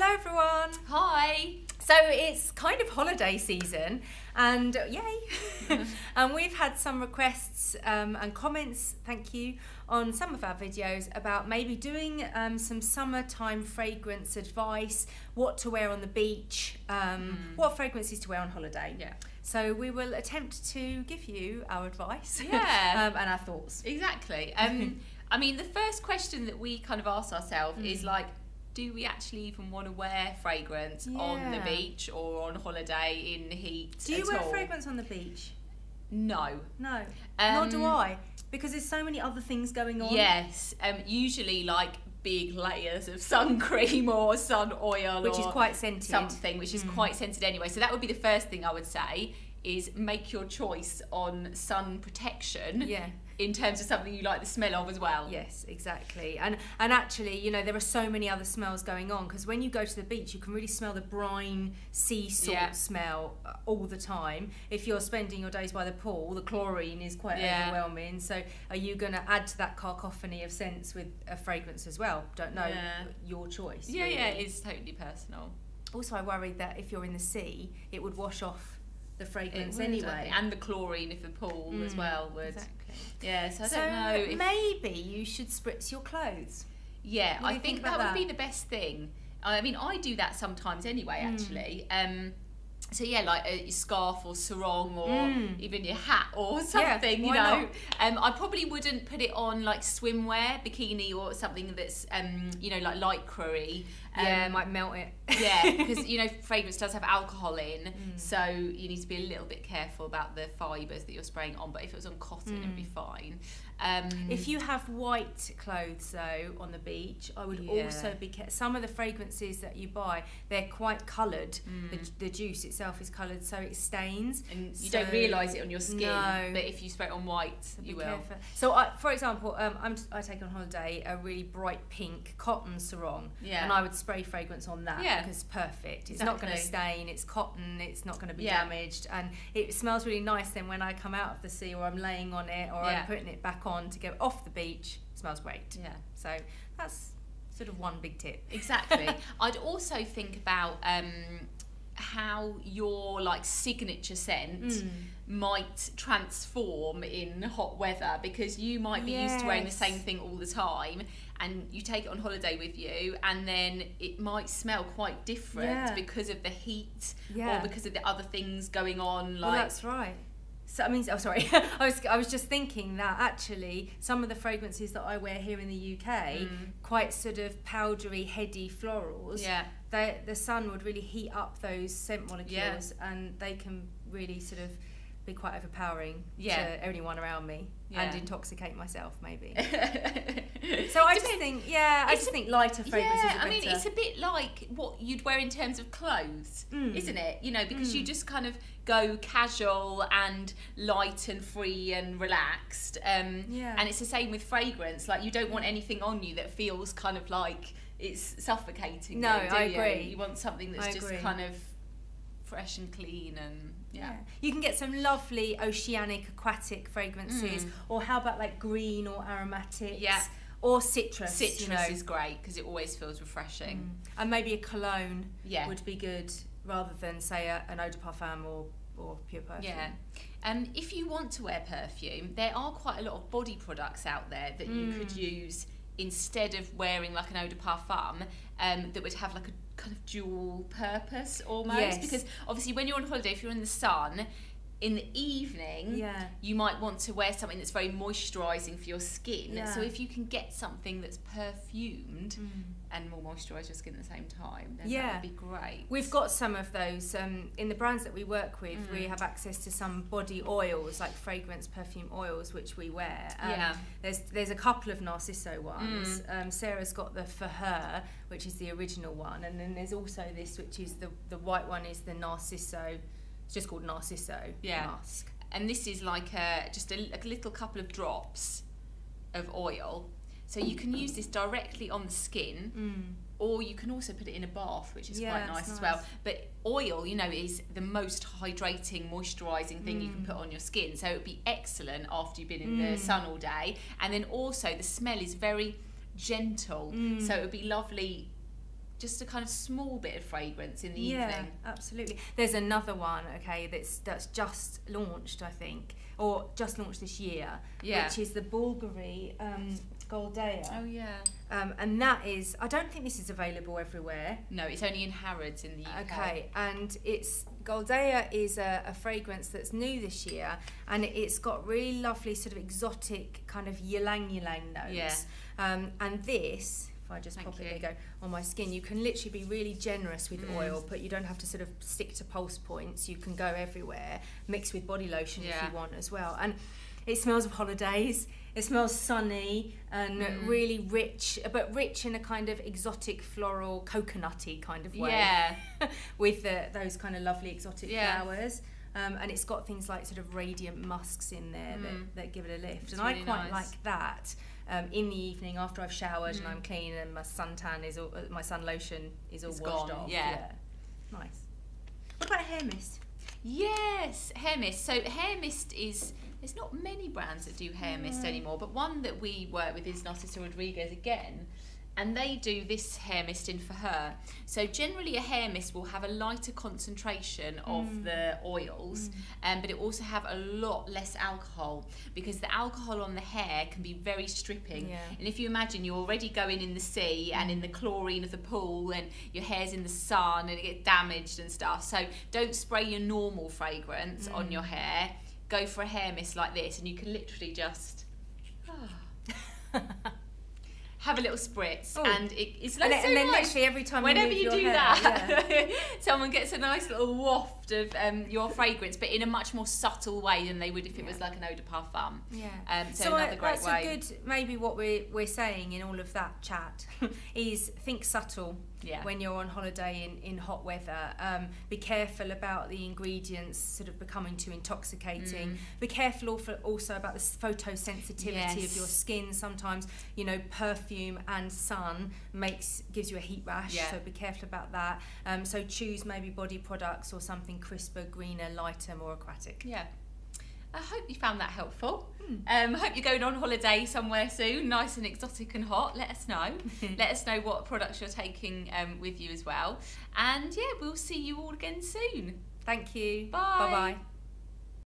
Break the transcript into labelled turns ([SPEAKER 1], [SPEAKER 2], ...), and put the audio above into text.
[SPEAKER 1] Hello, everyone.
[SPEAKER 2] Hi.
[SPEAKER 1] So it's kind of holiday season, and yay! and we've had some requests um, and comments, thank you, on some of our videos about maybe doing um, some summertime fragrance advice, what to wear on the beach, um, what fragrances to wear on holiday.
[SPEAKER 2] Yeah.
[SPEAKER 1] So we will attempt to give you our advice
[SPEAKER 2] Yeah.
[SPEAKER 1] um, and our thoughts.
[SPEAKER 2] Exactly. Um, I mean, the first question that we kind of ask ourselves is like, do we actually even want to wear fragrance on the beach or on holiday in the heat?
[SPEAKER 1] Do you wear
[SPEAKER 2] all?
[SPEAKER 1] fragrance on the beach?
[SPEAKER 2] No.
[SPEAKER 1] No. Nor do
[SPEAKER 2] Um,
[SPEAKER 1] I, because there's so many other things going on.
[SPEAKER 2] Yes. Um, usually, like big layers of sun cream or sun oil,
[SPEAKER 1] Which is quite scented.
[SPEAKER 2] something, which is quite scented anyway. So that would be the first thing I would say is make your choice on sun protection.
[SPEAKER 1] Yeah.
[SPEAKER 2] In terms of something you like the smell of as well.
[SPEAKER 1] Yes, exactly. And and actually, you know, there are so many other smells going on because when you go to the beach, you can really smell the brine sea salt
[SPEAKER 2] Yeah.
[SPEAKER 1] smell uh, all the time. If you're spending your days by the pool, the chlorine is quite
[SPEAKER 2] Yeah.
[SPEAKER 1] overwhelming. So, are you going to add to that cacophony of scents with a fragrance as well? Don't know.
[SPEAKER 2] Yeah.
[SPEAKER 1] Your choice.
[SPEAKER 2] Yeah, yeah, it's totally personal.
[SPEAKER 1] Also, I worry that if you're in the sea, it would wash off the fragrance
[SPEAKER 2] would,
[SPEAKER 1] anyway.
[SPEAKER 2] and the chlorine if the pool as
[SPEAKER 1] Mm,
[SPEAKER 2] well would.
[SPEAKER 1] Exactly.
[SPEAKER 2] Yeah, so I
[SPEAKER 1] So
[SPEAKER 2] don't know. If,
[SPEAKER 1] maybe you should spritz your clothes.
[SPEAKER 2] yeah,
[SPEAKER 1] do
[SPEAKER 2] I think,
[SPEAKER 1] think
[SPEAKER 2] that,
[SPEAKER 1] about
[SPEAKER 2] would be the best thing. I mean, I do that sometimes anyway.
[SPEAKER 1] Mm.
[SPEAKER 2] Actually, um, so yeah, like a your scarf or sarong or
[SPEAKER 1] Mm.
[SPEAKER 2] even your hat or something. you
[SPEAKER 1] why
[SPEAKER 2] know, um, I probably wouldn't put it on like swimwear, bikini, or something that's um, you know, like lycra-y. Um,
[SPEAKER 1] yeah, it might melt it.
[SPEAKER 2] yeah, because you know fragrance does have alcohol in,
[SPEAKER 1] Mm.
[SPEAKER 2] so you need to be a little bit careful about the fibres that you're spraying on. But if it was on cotton, it'd be fine. Um.
[SPEAKER 1] If you have white clothes though on the beach, I would
[SPEAKER 2] Yeah.
[SPEAKER 1] also be careful. Some of the fragrances that you buy, they're quite coloured.
[SPEAKER 2] Mm.
[SPEAKER 1] The, the juice itself is coloured, so it stains.
[SPEAKER 2] and you
[SPEAKER 1] So-
[SPEAKER 2] don't realise it on your skin,
[SPEAKER 1] No.
[SPEAKER 2] but if you spray it on white,
[SPEAKER 1] So
[SPEAKER 2] you will.
[SPEAKER 1] careful. So, I, for example, um, I'm, I take on holiday a really bright pink cotton sarong,
[SPEAKER 2] Yeah.
[SPEAKER 1] and I would spray fragrance on that
[SPEAKER 2] Yeah.
[SPEAKER 1] because it's perfect. It's not going to stain. It's cotton. It's not going to be
[SPEAKER 2] Yeah.
[SPEAKER 1] damaged, and it smells really nice. Then when I come out of the sea, or I'm laying on it, or. I'm putting it back on to go off the beach, it smells great.
[SPEAKER 2] Yeah,
[SPEAKER 1] So that's sort of one big tip.
[SPEAKER 2] exactly. I'd also think about um, how your like signature scent
[SPEAKER 1] Mm.
[SPEAKER 2] might transform in hot weather because you might be used to wearing the same thing all the time and you take it on holiday with you and then it might smell quite different
[SPEAKER 1] Yeah.
[SPEAKER 2] because of the heat
[SPEAKER 1] Yeah.
[SPEAKER 2] or because of the other things going on
[SPEAKER 1] Well,
[SPEAKER 2] like
[SPEAKER 1] that's right. So I mean, oh sorry, I was I was just thinking that actually some of the fragrances that I wear here in the UK,
[SPEAKER 2] Mm.
[SPEAKER 1] quite sort of powdery, heady florals.
[SPEAKER 2] yeah
[SPEAKER 1] They, the sun would really heat up those scent molecules, and they can really sort of be quite overpowering
[SPEAKER 2] Yeah.
[SPEAKER 1] to anyone around me and intoxicate myself maybe. so I just think, yeah, I just
[SPEAKER 2] a-
[SPEAKER 1] think lighter fragrances
[SPEAKER 2] yeah, I mean, it's a bit like what you'd wear in terms of clothes,
[SPEAKER 1] Mm.
[SPEAKER 2] isn't it? You know, because you
[SPEAKER 1] Mm.
[SPEAKER 2] just kind of go casual and light and free and relaxed. Um,
[SPEAKER 1] Yeah.
[SPEAKER 2] And it's the same with fragrance. Like, you don't want anything on you that feels kind of like it's suffocating.
[SPEAKER 1] No,
[SPEAKER 2] you, do
[SPEAKER 1] I
[SPEAKER 2] you?
[SPEAKER 1] agree.
[SPEAKER 2] You want something that's
[SPEAKER 1] I
[SPEAKER 2] just
[SPEAKER 1] agree.
[SPEAKER 2] kind of fresh and clean and yeah.
[SPEAKER 1] You can get some lovely oceanic aquatic fragrances,
[SPEAKER 2] Mm.
[SPEAKER 1] or how about like green or aromatics?
[SPEAKER 2] Yeah.
[SPEAKER 1] Or citrus.
[SPEAKER 2] Citrus
[SPEAKER 1] you know.
[SPEAKER 2] is great because it always feels refreshing.
[SPEAKER 1] Mm. And maybe a cologne
[SPEAKER 2] Yeah.
[SPEAKER 1] would be good rather than say a, an eau de parfum or, or pure perfume.
[SPEAKER 2] Yeah. Um, if you want to wear perfume, there are quite a lot of body products out there that you could
[SPEAKER 1] Mm.
[SPEAKER 2] use instead of wearing like an eau de parfum um, that would have like a kind of dual purpose almost.
[SPEAKER 1] Yes.
[SPEAKER 2] Because obviously, when you're on holiday, if you're in the sun, in the evening,
[SPEAKER 1] Yeah.
[SPEAKER 2] you might want to wear something that's very moisturising for your skin.
[SPEAKER 1] Yeah.
[SPEAKER 2] So if you can get something that's perfumed
[SPEAKER 1] Mm.
[SPEAKER 2] and will moisturise your skin at the same time, then
[SPEAKER 1] Yeah.
[SPEAKER 2] that would be great.
[SPEAKER 1] We've got some of those um, in the brands that we work with. We
[SPEAKER 2] Mm.
[SPEAKER 1] have access to some body oils, like fragrance perfume oils, which we wear. Um,
[SPEAKER 2] Yeah.
[SPEAKER 1] There's there's a couple of Narciso ones.
[SPEAKER 2] Mm.
[SPEAKER 1] Um, Sarah's got the for her, which is the original one, and then there's also this, which is the the white one, is the Narciso. It's just called Narciso
[SPEAKER 2] Yeah.
[SPEAKER 1] Musc.
[SPEAKER 2] and this is like a just a, a little couple of drops of oil so you can use this directly on the skin
[SPEAKER 1] Mm.
[SPEAKER 2] or you can also put it in a bath which is
[SPEAKER 1] Yeah,
[SPEAKER 2] quite
[SPEAKER 1] it's
[SPEAKER 2] nice, as well but oil you know is the most hydrating moisturizing thing you can
[SPEAKER 1] Mm.
[SPEAKER 2] put on your skin so it would be excellent after you've been in
[SPEAKER 1] Mm.
[SPEAKER 2] the sun all day and then also the smell is very gentle
[SPEAKER 1] Mm.
[SPEAKER 2] so it would be lovely just a kind of small bit of fragrance in the
[SPEAKER 1] yeah,
[SPEAKER 2] evening.
[SPEAKER 1] absolutely. There's another one, okay, that's that's just launched, I think, or just launched this year,
[SPEAKER 2] Yeah.
[SPEAKER 1] which is the Bulgari um, Goldea.
[SPEAKER 2] Oh yeah.
[SPEAKER 1] Um, and that is, I don't think this is available everywhere.
[SPEAKER 2] No, it's only in Harrods in the UK.
[SPEAKER 1] Okay, and it's Goldea is a, a fragrance that's new this year, and it's got really lovely sort of exotic kind of ylang ylang notes.
[SPEAKER 2] Yeah.
[SPEAKER 1] Um, and this, if I just
[SPEAKER 2] Thank
[SPEAKER 1] pop it,
[SPEAKER 2] you.
[SPEAKER 1] there you go, on my skin, you can literally be really generous with
[SPEAKER 2] Mm.
[SPEAKER 1] oil, but you don't have to sort of stick to pulse points. You can go everywhere, mix with body lotion if you want as well. And it smells of holidays. It smells sunny and
[SPEAKER 2] Mm.
[SPEAKER 1] really rich, but rich in a kind of exotic, floral, coconutty kind of way
[SPEAKER 2] Yeah.
[SPEAKER 1] with the, those kind of lovely exotic
[SPEAKER 2] Yeah.
[SPEAKER 1] flowers. Um, and it's got things like sort of radiant musks in there
[SPEAKER 2] Mm.
[SPEAKER 1] that, that give it a lift.
[SPEAKER 2] It's
[SPEAKER 1] and
[SPEAKER 2] really
[SPEAKER 1] I quite
[SPEAKER 2] nice.
[SPEAKER 1] like that um, in the evening after I've showered and
[SPEAKER 2] Mm.
[SPEAKER 1] I'm clean and my suntan is all, uh, my sun lotion is all
[SPEAKER 2] It's
[SPEAKER 1] washed
[SPEAKER 2] gone,
[SPEAKER 1] off.
[SPEAKER 2] yeah.
[SPEAKER 1] Nice. What about hair mist?
[SPEAKER 2] Yes, hair mist. So hair mist is there's not many brands that do hair mist
[SPEAKER 1] No.
[SPEAKER 2] anymore, but one that we work with is Narciso Rodriguez again. And they do this hair mist in for her. So generally, a hair mist will have a lighter concentration of
[SPEAKER 1] Mm.
[SPEAKER 2] the oils, um, but it also have a lot less alcohol because the alcohol on the hair can be very stripping.
[SPEAKER 1] Yeah.
[SPEAKER 2] And if you imagine you're already going in the sea and in the chlorine of the pool and your hair's in the sun and it gets damaged and stuff. So don't spray your normal fragrance on
[SPEAKER 1] Mm.
[SPEAKER 2] your hair. Go for a hair mist like this and you can literally just have a little spritz
[SPEAKER 1] Oh.
[SPEAKER 2] and it, it's
[SPEAKER 1] and,
[SPEAKER 2] like
[SPEAKER 1] then- and then
[SPEAKER 2] so nice.
[SPEAKER 1] literally every time
[SPEAKER 2] Whenever
[SPEAKER 1] you,
[SPEAKER 2] you do
[SPEAKER 1] hair,
[SPEAKER 2] that,
[SPEAKER 1] yeah.
[SPEAKER 2] someone gets a nice little waft of um, your fragrance, but in a much more subtle way than they would if it was like an eau de parfum.
[SPEAKER 1] Yeah.
[SPEAKER 2] Um, so,
[SPEAKER 1] So
[SPEAKER 2] another
[SPEAKER 1] I,
[SPEAKER 2] great
[SPEAKER 1] that's
[SPEAKER 2] way.
[SPEAKER 1] a good. Maybe what we're we're saying in all of that chat is think subtle
[SPEAKER 2] yeah.
[SPEAKER 1] when you're on holiday in, in hot weather. Um, be careful about the ingredients sort of becoming too intoxicating.
[SPEAKER 2] Mm.
[SPEAKER 1] Be careful also, about the photosensitivity of your skin. Sometimes you know perfume and sun makes gives you a heat rash.
[SPEAKER 2] Yeah.
[SPEAKER 1] So be careful about that. Um, so choose maybe body products or something crisper, greener, lighter, more aquatic.
[SPEAKER 2] Yeah. Hope you found that helpful.
[SPEAKER 1] Hmm.
[SPEAKER 2] Um, I hope you're going on holiday somewhere soon, nice and exotic and hot. Let us know. Let us know what products you're taking um, with you as well. And yeah, we'll see you all again soon.
[SPEAKER 1] Thank you.
[SPEAKER 2] Bye.
[SPEAKER 1] Bye bye.